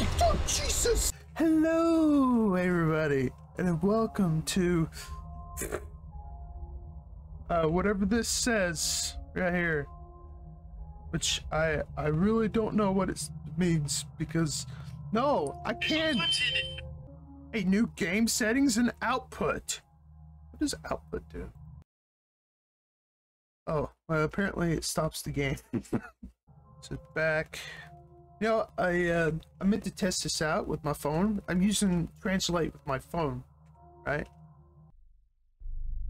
Oh, Jesus! Hello, everybody, and welcome to uh, whatever this says right here. Which I I really don't know what it means because no, I can't. A new game settings and output. What does output do? Oh, well, apparently it stops the game. so back. You know, I uh, I meant to test this out with my phone. I'm using Translate with my phone, right?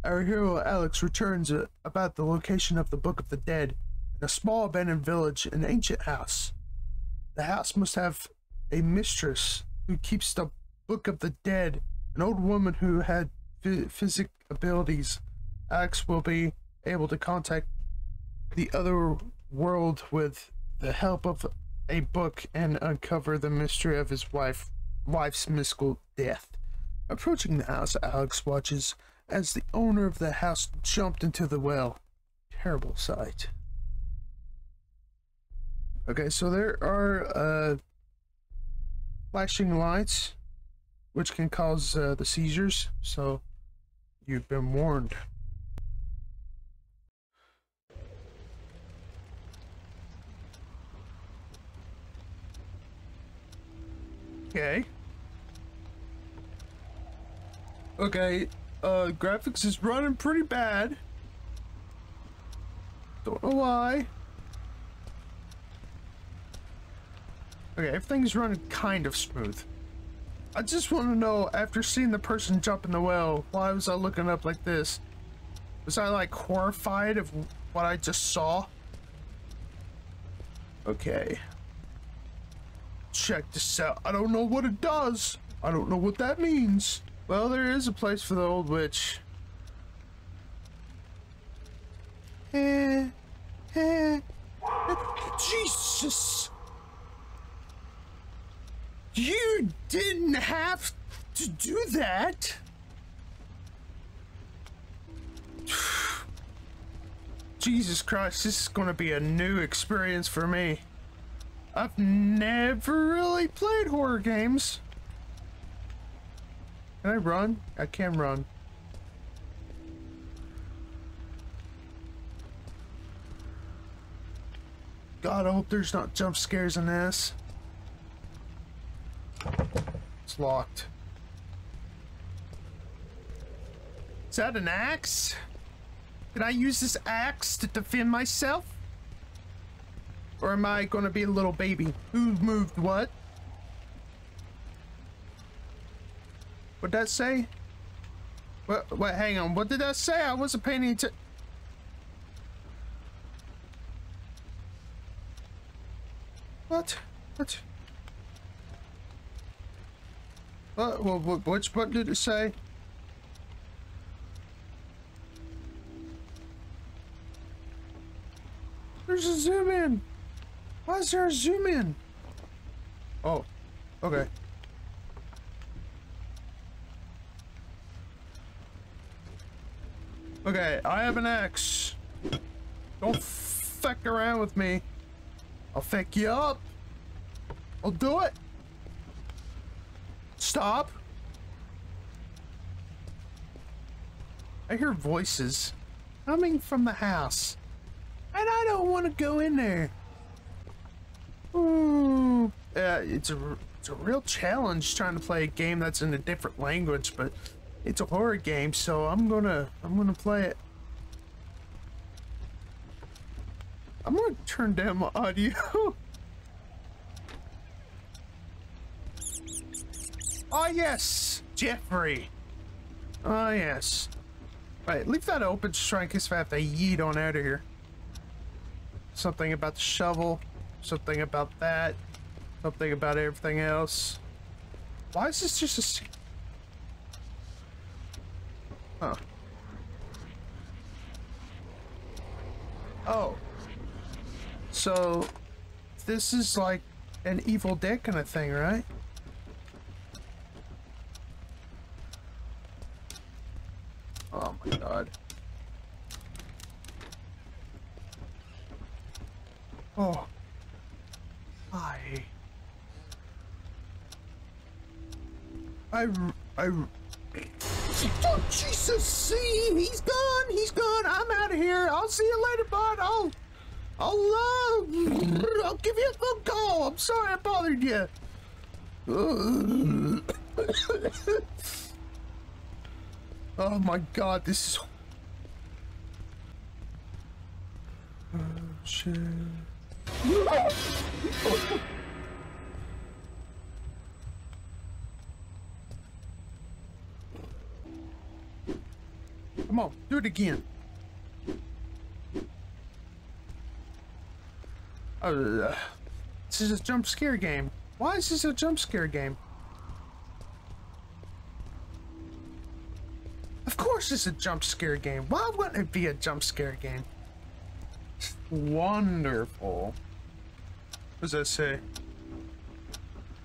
Our hero Alex returns uh, about the location of the Book of the Dead in a small abandoned village, an ancient house. The house must have a mistress who keeps the Book of the Dead, an old woman who had physic abilities. Alex will be able to contact the other world with the help of a book and uncover the mystery of his wife wife's mystical death. Approaching the house, Alex watches as the owner of the house jumped into the well. Terrible sight. Okay, so there are uh, flashing lights, which can cause uh, the seizures. So you've been warned. Okay. Okay, uh, graphics is running pretty bad. Don't know why. Okay, everything's running kind of smooth. I just want to know, after seeing the person jump in the well, why was I looking up like this? Was I, like, horrified of what I just saw? Okay check this out. I don't know what it does. I don't know what that means. Well, there is a place for the old witch. Eh, eh, Jesus! You didn't have to do that! Jesus Christ, this is gonna be a new experience for me. I've never really played horror games. Can I run? I can run. God, I hope there's not jump scares in this. It's locked. Is that an axe? Can I use this axe to defend myself? Or am I gonna be a little baby? Who moved what? What'd that say? What, what, hang on, what did that say? I wasn't paying attention. What? What? What, what, which button did it say? There's a zoom in. Why is there a zoom in? Oh, okay. Okay, I have an axe. Don't feck around with me. I'll feck you up. I'll do it. Stop. I hear voices coming from the house. And I don't want to go in there. Ooh, yeah, it's a it's a real challenge trying to play a game that's in a different language, but it's a horror game, so I'm gonna I'm gonna play it. I'm gonna turn down my audio. oh yes, Jeffrey. Oh yes. Right, leave that open just try in I have to yeet on out of here. Something about the shovel. Something about that. Something about everything else. Why is this just a... Huh. Oh. So, this is like an Evil Dead kind of thing, right? Oh my god. Oh. Hi. I, I. Oh, Jesus! See, he's gone. He's gone. I'm out of here. I'll see you later, bud. I'll, I'll, uh, I'll give you a phone call. I'm sorry I bothered you. oh my God, this is. Oh shit. Come on, do it again. Uh, this is a jump scare game. Why is this a jump scare game? Of course it's a jump scare game. Why wouldn't it be a jump scare game? Wonderful. What does that say?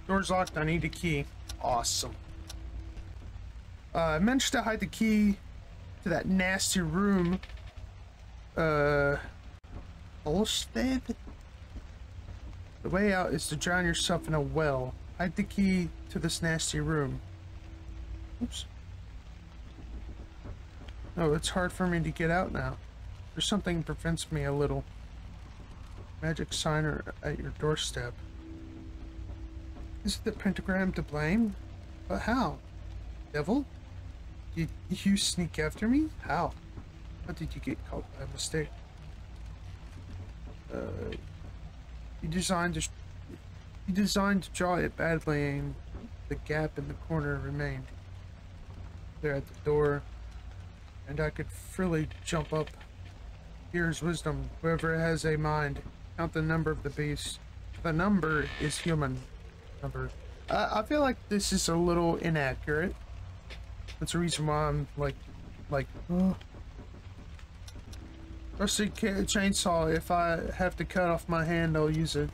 Door's locked, I need a key. Awesome. Uh, I managed to hide the key to that nasty room. Uh, Olsted? The way out is to drown yourself in a well. Hide the key to this nasty room. Oops. Oh, it's hard for me to get out now. There's something prevents me a little. Magic sign at your doorstep. Is it the pentagram to blame? But how? Devil? Did you sneak after me? How? How did you get caught by mistake? Uh, you designed to, you designed to draw it badly and the gap in the corner remained. There at the door, and I could freely jump up. Here's wisdom. Whoever has a mind, count the number of the beast. The number is human number. I feel like this is a little inaccurate. That's the reason why I'm like, like, oh. Rusty chainsaw, if I have to cut off my hand, I'll use it.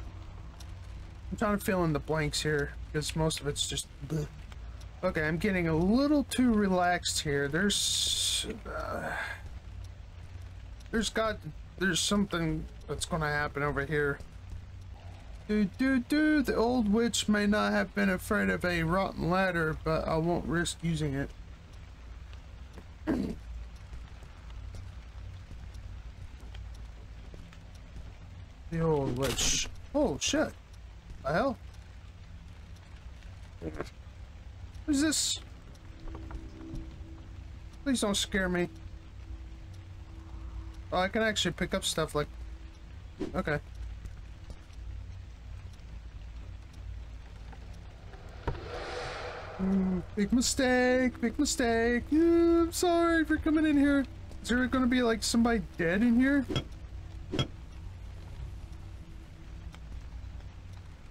I'm trying to fill in the blanks here, because most of it's just... Bleh. Okay, I'm getting a little too relaxed here. There's... Uh, there's got... There's something that's gonna happen over here. Do do do! The old witch may not have been afraid of a rotten ladder, but I won't risk using it. The old witch. Oh shit. The hell? Who's this? Please don't scare me. Oh, I can actually pick up stuff like... Okay. Mm, big mistake, big mistake. Yeah, I'm sorry for coming in here. Is there gonna be like somebody dead in here?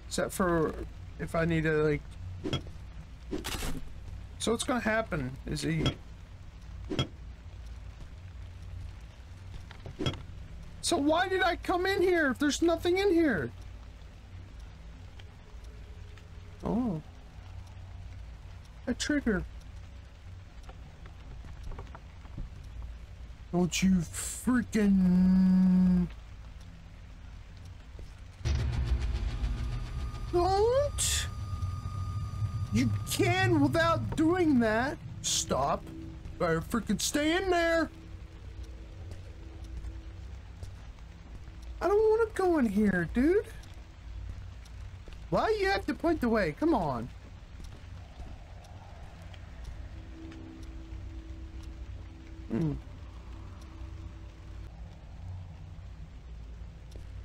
Except for if I need to like... So what's gonna happen is he... So why did I come in here if there's nothing in here? Oh. A trigger. Don't you freaking... Don't! You can without doing that. Stop. Better freaking stay in there. I don't want to go in here, dude. Why you have to point the way? Come on. Hmm.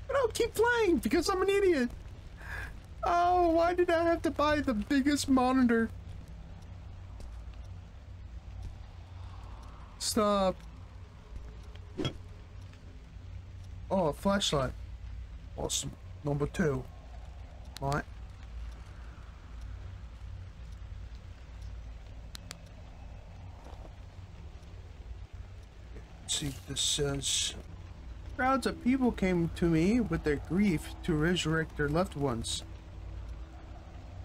I don't keep playing because I'm an idiot. Oh, why did I have to buy the biggest monitor? Stop. Oh, a flashlight. Awesome. Number two. Right. See this says. Crowds of people came to me with their grief to resurrect their loved ones.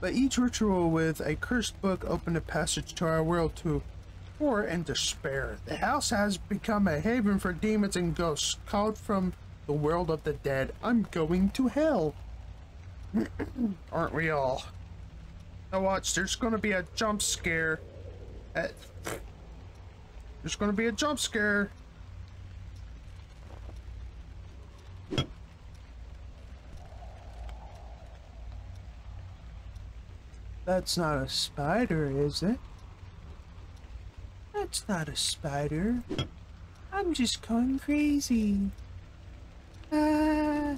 But each ritual with a cursed book opened a passage to our world to horror and despair. The house has become a haven for demons and ghosts called from the world of the dead. I'm going to hell. Aren't we all? Now watch, there's gonna be a jump scare. At... There's gonna be a jump scare. That's not a spider, is it? That's not a spider. I'm just going crazy. Ah,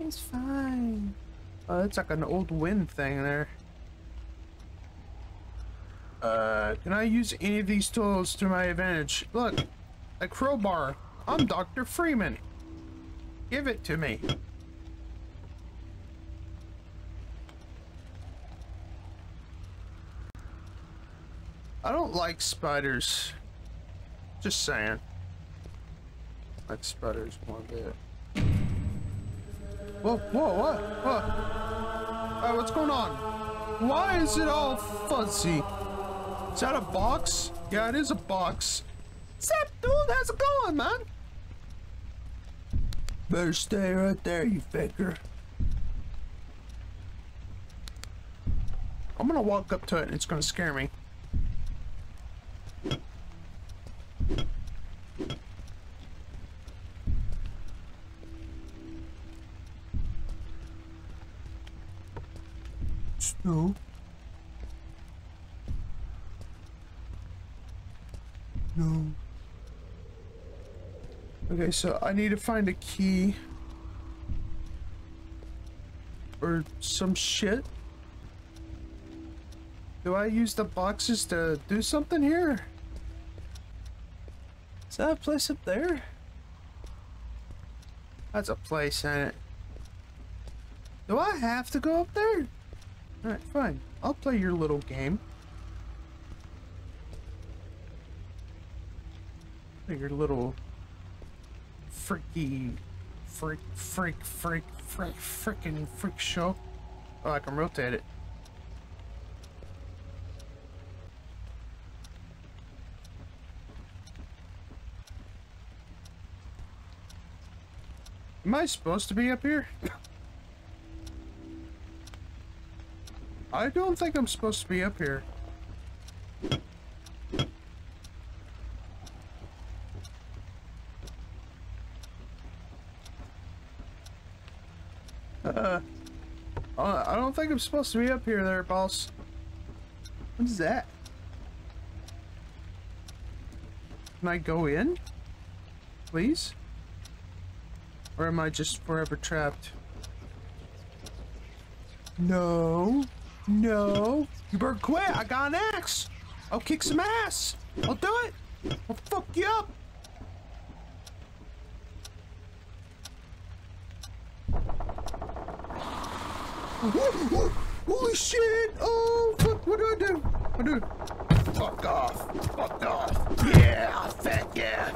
it's fine. Oh, it's like an old wind thing there. Uh, can I use any of these tools to my advantage? Look, a crowbar. I'm Dr. Freeman. Give it to me. I don't like spiders. Just saying. Like spreaders one bit. Whoa, whoa, what? What? Alright, what's going on? Why is it all fuzzy? Is that a box? Yeah, it is a box. Zap, dude, how's it going, man? Better stay right there, you faker. I'm gonna walk up to it and it's gonna scare me. No. No. Okay, so I need to find a key. Or some shit. Do I use the boxes to do something here? Is that a place up there? That's a place, ain't it? Do I have to go up there? Alright, fine. I'll play your little game. Your little freaky freak freak freak freak freaking freak show. Oh, I can rotate it. Am I supposed to be up here? I don't think I'm supposed to be up here. Uh, I don't think I'm supposed to be up here there, boss. What is that? Can I go in? Please? Or am I just forever trapped? No. No. You better quit. I got an axe. I'll kick some ass. I'll do it. I'll fuck you up. Holy shit! Oh, fuck, what do I do? I do. Fuck off. Fuck off. Yeah, fat yeah.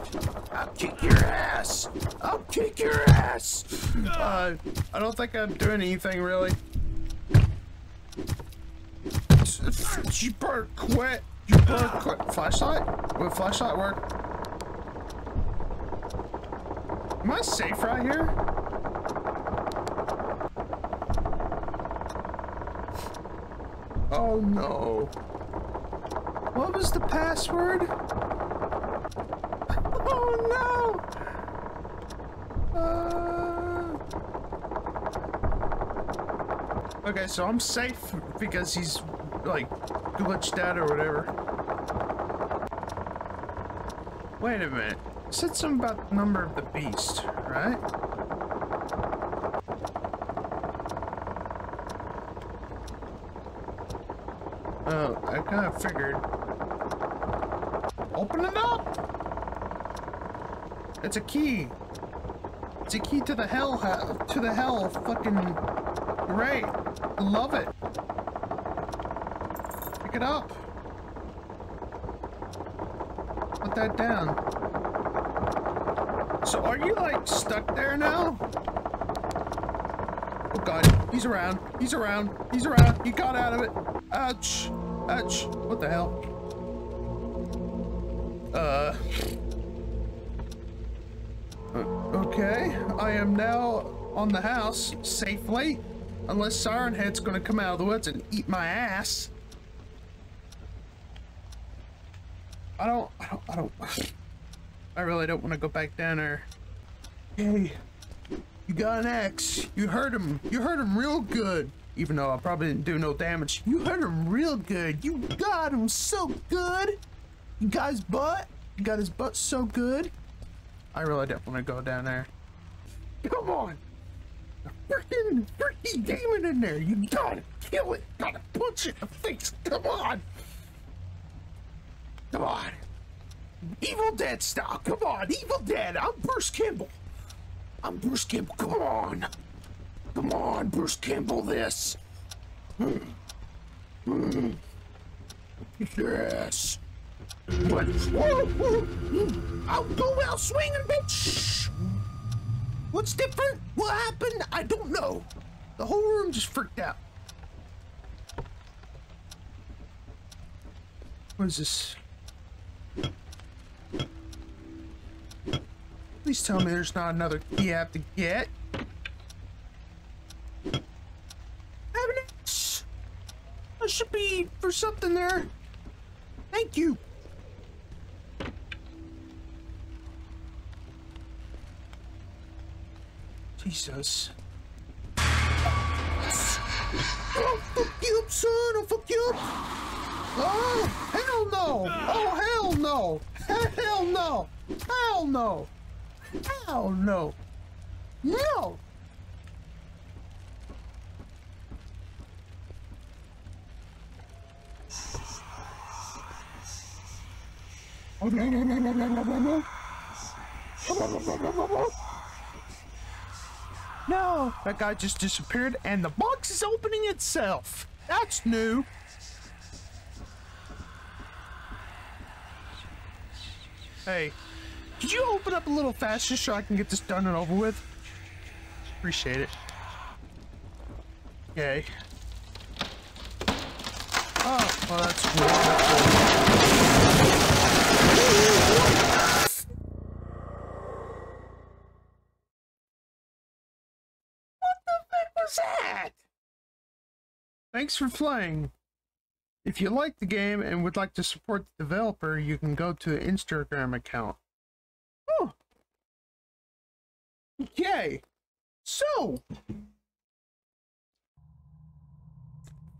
I'll kick your ass. I'll kick your ass. Uh, I don't think I'm doing anything really. You better quit. You better quit. Flashlight? Would flashlight work? Am I safe right here? Oh no. What was the password? Oh no! Uh... Okay, so I'm safe because he's like glitched out or whatever. Wait a minute. You said something about the number of the beast, right? Oh, I kind of figured. Open it up! It's a key. It's a key to the hell, to the hell fucking right. Love it. It up. Put that down. So are you like stuck there now? Oh god, he's around. He's around. He's around. He got out of it. Ouch. Ouch. What the hell? Uh. Okay, I am now on the house safely. Unless Siren Head's gonna come out of the woods and eat my ass. I don't, I don't, I don't, I really don't want to go back down there. Hey, you got an axe. You hurt him. You hurt him real good. Even though I probably didn't do no damage. You hurt him real good. You got him so good. You got his butt. You got his butt so good. I really don't want to go down there. Come on. Freaking, freaking demon in there. You gotta kill it. Gotta punch it in the face. Come on. Come on. Evil Dead style. Come on. Evil Dead. I'm Bruce Campbell. I'm Bruce Campbell. Come on. Come on, Bruce Campbell, this. Hmm. Hmm. Yes. What? Whoa. Hmm. I'll go out swinging, bitch. What's different? What happened? I don't know. The whole room just freaked out. What is this? Please tell me there's not another key I have to get. There should be for something there. Thank you. Jesus. Oh, fuck you up, son! Oh, fuck you up! Oh, hell no! Oh, hell no! Hell no! Hell no! Hell no! No! No, that guy just disappeared and the box is opening itself. That's new. Hey, could you open up a little faster so I can get this done and over with? Appreciate it. Okay. Oh, well that's wonderful. What the fuck was that? Thanks for playing. If you like the game and would like to support the developer, you can go to the Instagram account. Okay. So.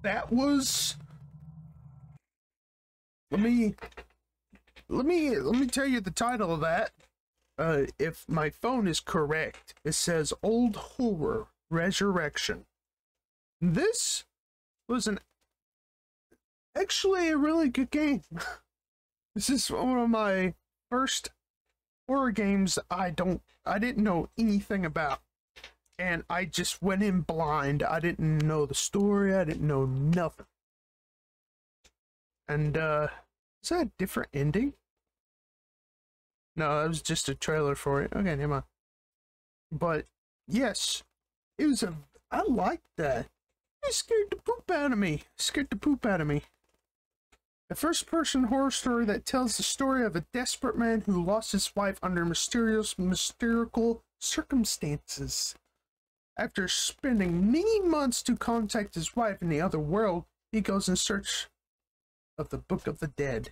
That was. Let me. Let me let me tell you the title of that. Uh, if my phone is correct, it says Old Horror Resurrection. This was an actually a really good game. this is one of my first horror games I don't I didn't know anything about. And I just went in blind. I didn't know the story, I didn't know nothing. And uh is that a different ending? No, that was just a trailer for it. Okay, never mind. But yes, it was a I liked that. It scared the poop out of me. Scared the poop out of me. A first person horror story that tells the story of a desperate man who lost his wife under mysterious, mystical circumstances. After spending many months to contact his wife in the other world, he goes in search of the Book of the Dead.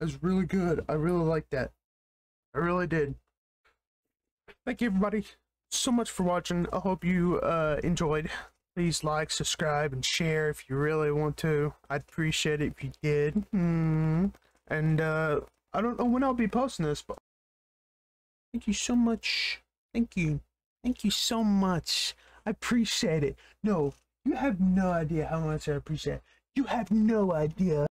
That was really good. I really liked that. I really did. Thank you, everybody, so much for watching. I hope you uh, enjoyed. Please like, subscribe, and share if you really want to. I'd appreciate it if you did. Hmm. And uh, I don't know when I'll be posting this, but thank you so much. Thank you. Thank you so much. I appreciate it. No, you have no idea how much I appreciate it. You have no idea.